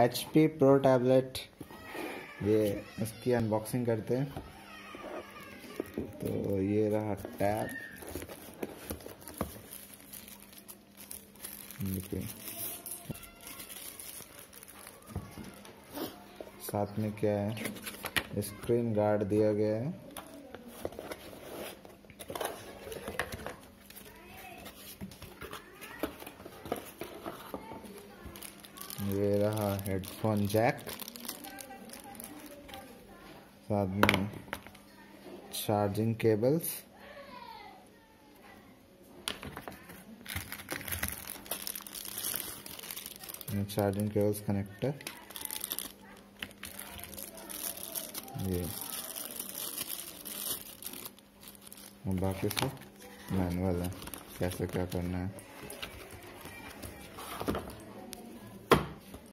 H P pro tablet ये इसकी unboxing करते हैं। तो ये रहा टैब साथ में क्या है? स्क्रीन गार्ड दिया गया है। ये रहा हेडफोन जैक साथ में charging cables charging cables connector ये। बाकी सब मैनुअल है। कैसे क्या करना है?